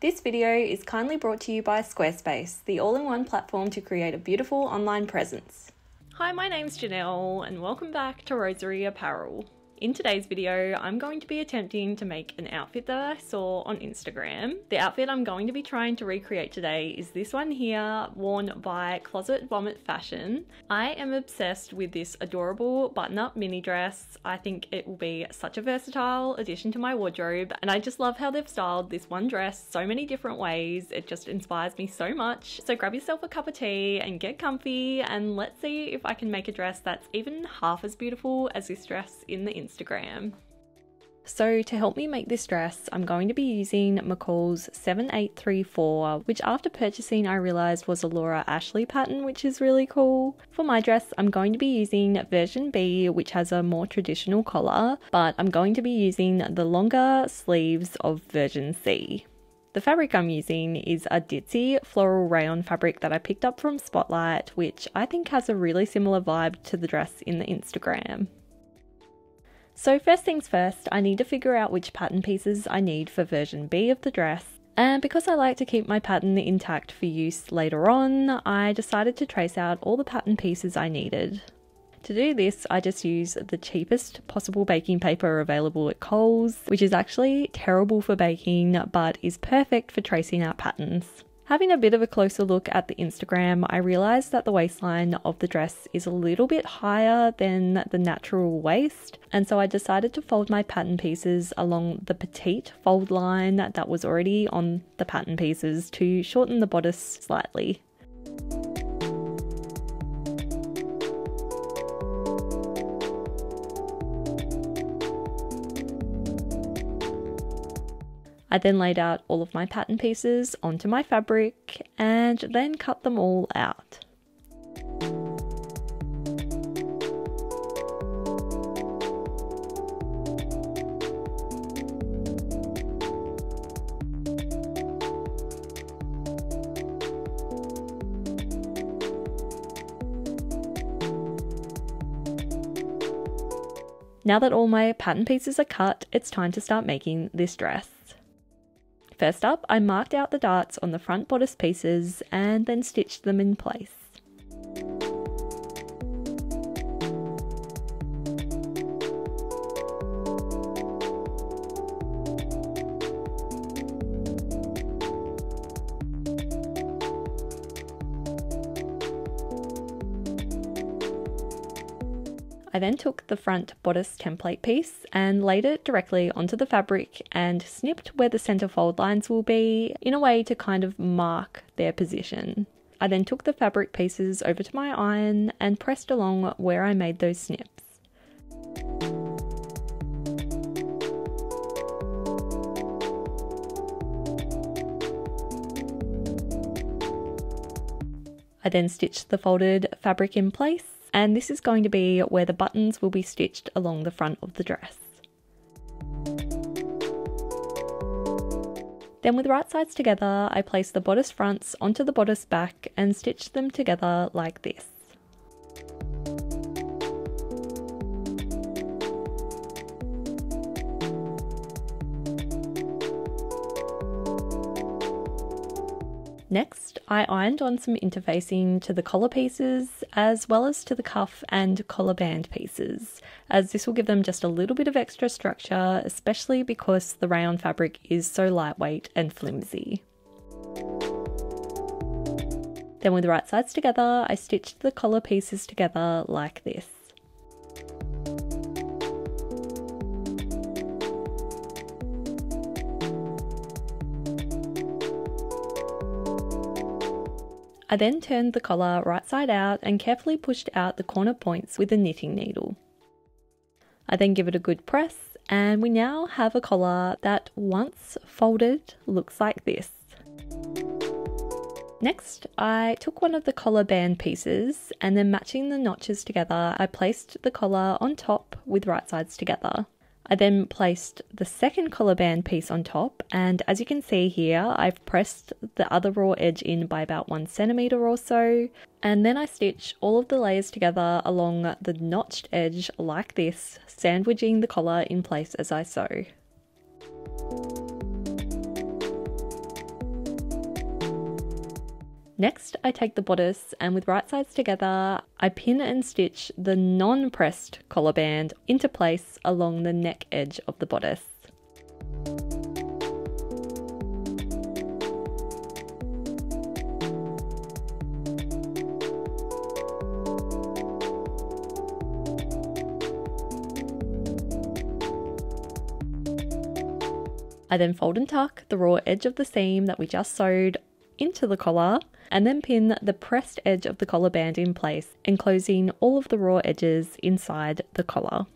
This video is kindly brought to you by Squarespace, the all in one platform to create a beautiful online presence. Hi, my name's Janelle, and welcome back to Rosery Apparel. In today's video, I'm going to be attempting to make an outfit that I saw on Instagram. The outfit I'm going to be trying to recreate today is this one here, worn by Closet Vomit Fashion. I am obsessed with this adorable button-up mini dress. I think it will be such a versatile addition to my wardrobe, and I just love how they've styled this one dress so many different ways. It just inspires me so much. So grab yourself a cup of tea and get comfy, and let's see if I can make a dress that's even half as beautiful as this dress in the Instagram. So to help me make this dress, I'm going to be using McCall's 7834, which after purchasing I realised was a Laura Ashley pattern, which is really cool. For my dress, I'm going to be using version B, which has a more traditional collar, but I'm going to be using the longer sleeves of version C. The fabric I'm using is a ditzy floral rayon fabric that I picked up from Spotlight, which I think has a really similar vibe to the dress in the Instagram. So first things first, I need to figure out which pattern pieces I need for version B of the dress. And because I like to keep my pattern intact for use later on, I decided to trace out all the pattern pieces I needed. To do this, I just use the cheapest possible baking paper available at Coles, which is actually terrible for baking but is perfect for tracing out patterns. Having a bit of a closer look at the Instagram, I realised that the waistline of the dress is a little bit higher than the natural waist, and so I decided to fold my pattern pieces along the petite fold line that was already on the pattern pieces to shorten the bodice slightly. I then laid out all of my pattern pieces onto my fabric and then cut them all out. Now that all my pattern pieces are cut, it's time to start making this dress. First up, I marked out the darts on the front bodice pieces and then stitched them in place. I then took the front bodice template piece and laid it directly onto the fabric and snipped where the center fold lines will be in a way to kind of mark their position. I then took the fabric pieces over to my iron and pressed along where I made those snips. I then stitched the folded fabric in place and this is going to be where the buttons will be stitched along the front of the dress. Then with right sides together, I place the bodice fronts onto the bodice back and stitch them together like this. Next, I ironed on some interfacing to the collar pieces as well as to the cuff and collar band pieces, as this will give them just a little bit of extra structure, especially because the rayon fabric is so lightweight and flimsy. Then with the right sides together, I stitched the collar pieces together like this. I then turned the collar right side out and carefully pushed out the corner points with a knitting needle. I then give it a good press and we now have a collar that once folded looks like this. Next, I took one of the collar band pieces and then matching the notches together, I placed the collar on top with right sides together. I then placed the second collar band piece on top and as you can see here I've pressed the other raw edge in by about one centimeter or so and then I stitch all of the layers together along the notched edge like this sandwiching the collar in place as I sew. Next, I take the bodice and with right sides together, I pin and stitch the non-pressed collar band into place along the neck edge of the bodice. I then fold and tuck the raw edge of the seam that we just sewed into the collar and then pin the pressed edge of the collar band in place, enclosing all of the raw edges inside the collar.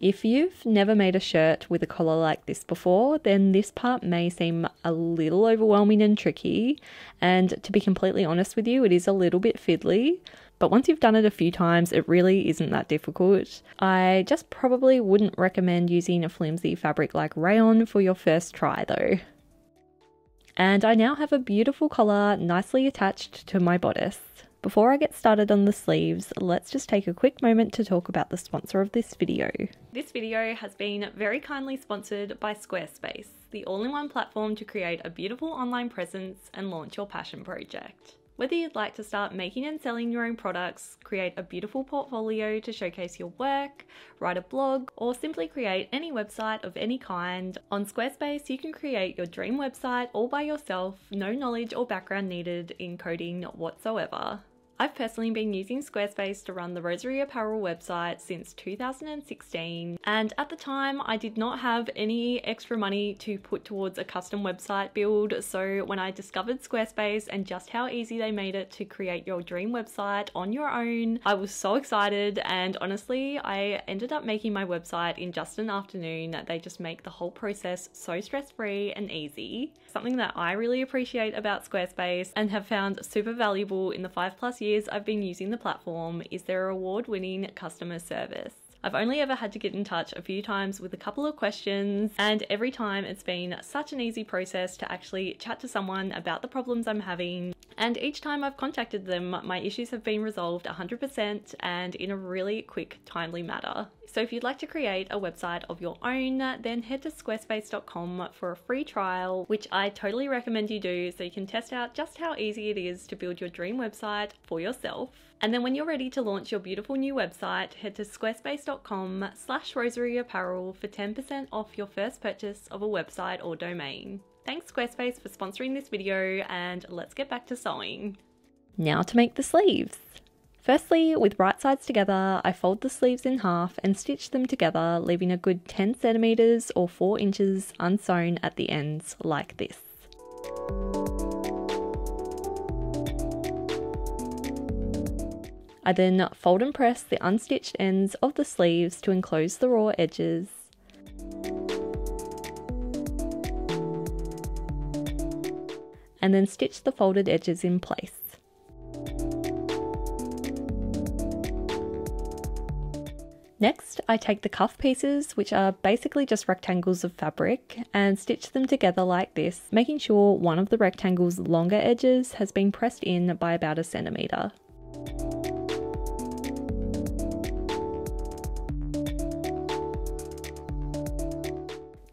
If you've never made a shirt with a collar like this before, then this part may seem a little overwhelming and tricky. And to be completely honest with you, it is a little bit fiddly. But once you've done it a few times, it really isn't that difficult. I just probably wouldn't recommend using a flimsy fabric like rayon for your first try though. And I now have a beautiful collar nicely attached to my bodice. Before I get started on the sleeves, let's just take a quick moment to talk about the sponsor of this video. This video has been very kindly sponsored by Squarespace, the all-in-one platform to create a beautiful online presence and launch your passion project. Whether you'd like to start making and selling your own products, create a beautiful portfolio to showcase your work, write a blog, or simply create any website of any kind, on Squarespace you can create your dream website all by yourself, no knowledge or background needed in coding whatsoever. I've personally been using Squarespace to run the Rosery Apparel website since 2016, and at the time I did not have any extra money to put towards a custom website build. So, when I discovered Squarespace and just how easy they made it to create your dream website on your own, I was so excited. And honestly, I ended up making my website in just an afternoon. They just make the whole process so stress free and easy. Something that I really appreciate about Squarespace and have found super valuable in the five plus years years I've been using the platform is their award winning customer service. I've only ever had to get in touch a few times with a couple of questions, and every time it's been such an easy process to actually chat to someone about the problems I'm having. And each time I've contacted them, my issues have been resolved 100% and in a really quick, timely manner. So if you'd like to create a website of your own, then head to squarespace.com for a free trial, which I totally recommend you do so you can test out just how easy it is to build your dream website for yourself. And then when you're ready to launch your beautiful new website, head to squarespace.com slash roseryapparel for 10% off your first purchase of a website or domain. Thanks Squarespace for sponsoring this video and let's get back to sewing. Now to make the sleeves. Firstly, with right sides together, I fold the sleeves in half and stitch them together, leaving a good 10 centimeters or 4 inches unsewn at the ends like this. I then fold and press the unstitched ends of the sleeves to enclose the raw edges. And then stitch the folded edges in place. Next, I take the cuff pieces, which are basically just rectangles of fabric, and stitch them together like this, making sure one of the rectangle's longer edges has been pressed in by about a centimetre.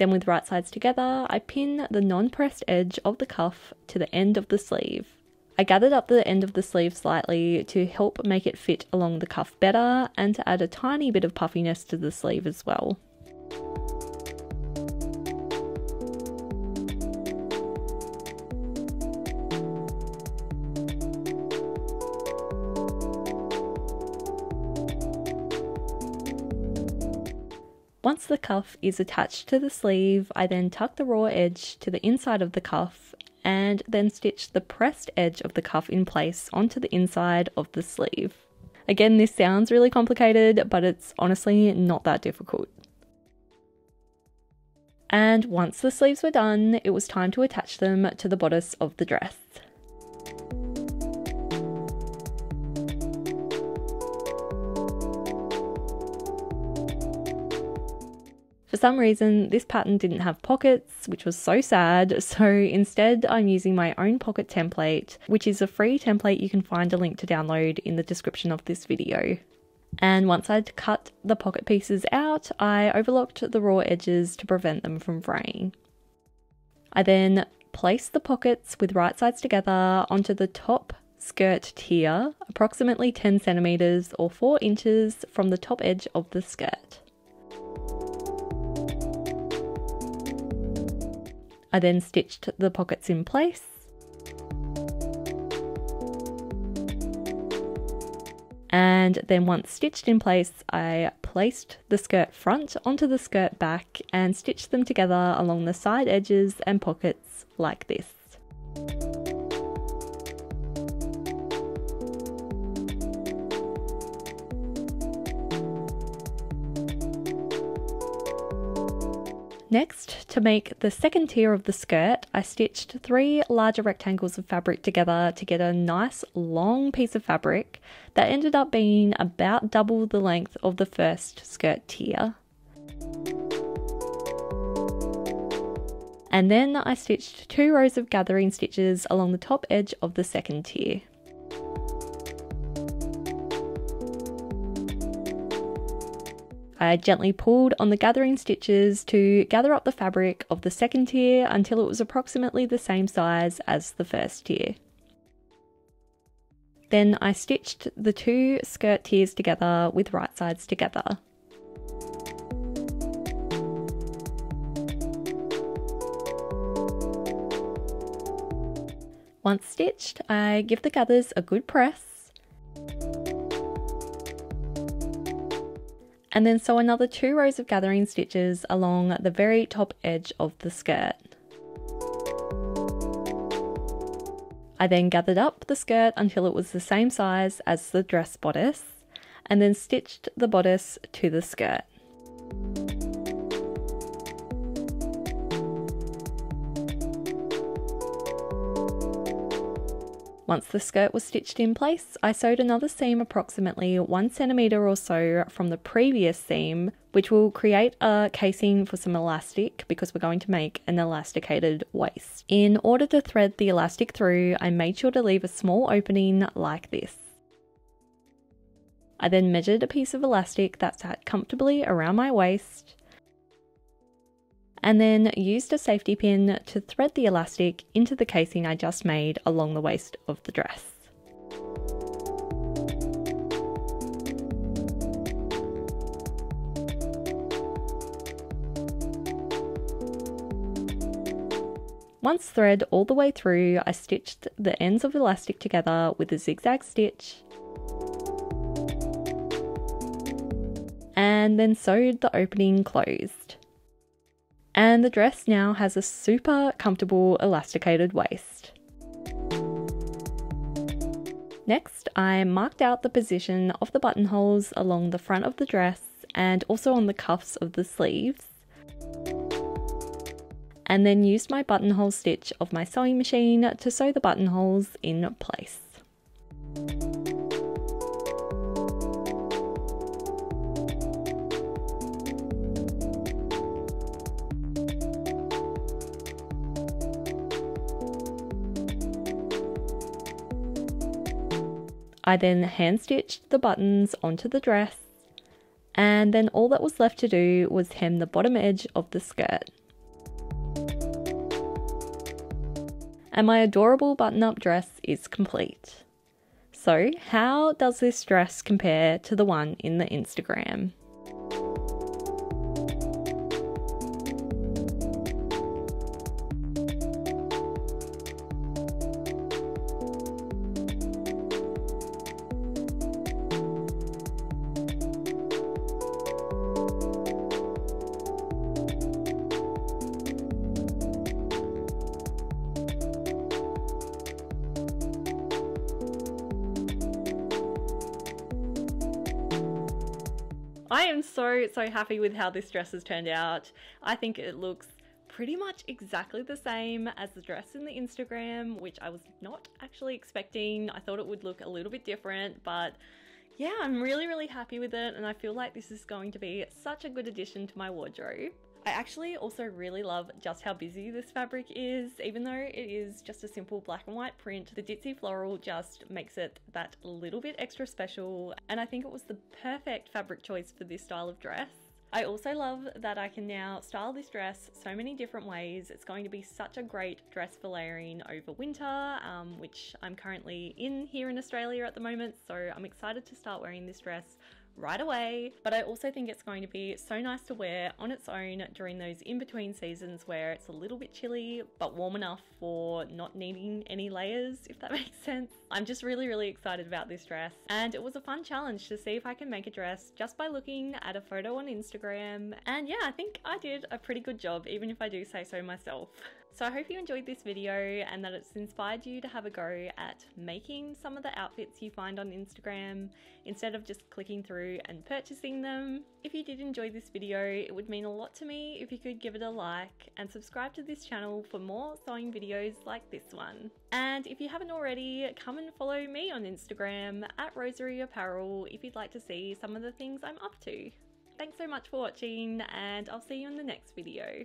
Then with right sides together, I pin the non-pressed edge of the cuff to the end of the sleeve. I gathered up the end of the sleeve slightly to help make it fit along the cuff better and to add a tiny bit of puffiness to the sleeve as well. Once the cuff is attached to the sleeve, I then tuck the raw edge to the inside of the cuff and then stitch the pressed edge of the cuff in place onto the inside of the sleeve. Again, this sounds really complicated, but it's honestly not that difficult. And once the sleeves were done, it was time to attach them to the bodice of the dress. Some reason, this pattern didn't have pockets, which was so sad, so instead I'm using my own pocket template, which is a free template you can find a link to download in the description of this video. And once I'd cut the pocket pieces out, I overlocked the raw edges to prevent them from fraying. I then placed the pockets with right sides together onto the top skirt tier, approximately 10 centimeters or 4 inches from the top edge of the skirt. I then stitched the pockets in place. And then once stitched in place, I placed the skirt front onto the skirt back and stitched them together along the side edges and pockets like this. Next, to make the second tier of the skirt, I stitched three larger rectangles of fabric together to get a nice long piece of fabric that ended up being about double the length of the first skirt tier. And then I stitched two rows of gathering stitches along the top edge of the second tier. I gently pulled on the gathering stitches to gather up the fabric of the second tier until it was approximately the same size as the first tier. Then I stitched the two skirt tiers together with right sides together. Once stitched, I give the gathers a good press and then sew another two rows of gathering stitches along the very top edge of the skirt. I then gathered up the skirt until it was the same size as the dress bodice and then stitched the bodice to the skirt. Once the skirt was stitched in place, I sewed another seam approximately one centimetre or so from the previous seam, which will create a casing for some elastic because we're going to make an elasticated waist. In order to thread the elastic through, I made sure to leave a small opening like this. I then measured a piece of elastic that sat comfortably around my waist and then used a safety pin to thread the elastic into the casing I just made along the waist of the dress. Once thread all the way through, I stitched the ends of elastic together with a zigzag stitch and then sewed the opening closed. And the dress now has a super comfortable elasticated waist. Next, I marked out the position of the buttonholes along the front of the dress and also on the cuffs of the sleeves. And then used my buttonhole stitch of my sewing machine to sew the buttonholes in place. I then hand stitched the buttons onto the dress and then all that was left to do was hem the bottom edge of the skirt. And my adorable button up dress is complete. So, how does this dress compare to the one in the Instagram? I am so, so happy with how this dress has turned out. I think it looks pretty much exactly the same as the dress in the Instagram, which I was not actually expecting. I thought it would look a little bit different, but yeah, I'm really, really happy with it, and I feel like this is going to be such a good addition to my wardrobe. I actually also really love just how busy this fabric is. Even though it is just a simple black and white print, the ditzy floral just makes it that little bit extra special and I think it was the perfect fabric choice for this style of dress. I also love that I can now style this dress so many different ways. It's going to be such a great dress for layering over winter, um, which I'm currently in here in Australia at the moment. So I'm excited to start wearing this dress right away. But I also think it's going to be so nice to wear on its own during those in between seasons where it's a little bit chilly but warm enough for not needing any layers, if that makes sense. I'm just really, really excited about this dress. And it was a fun challenge to see if I can make a dress just by looking at a photo on Instagram. And yeah, I think I did a pretty good job, even if I do say so myself. So I hope you enjoyed this video and that it's inspired you to have a go at making some of the outfits you find on Instagram instead of just clicking through and purchasing them. If you did enjoy this video, it would mean a lot to me if you could give it a like and subscribe to this channel for more sewing videos like this one. And if you haven't already, come and follow me on Instagram at Rosery Apparel if you'd like to see some of the things I'm up to. Thanks so much for watching and I'll see you in the next video.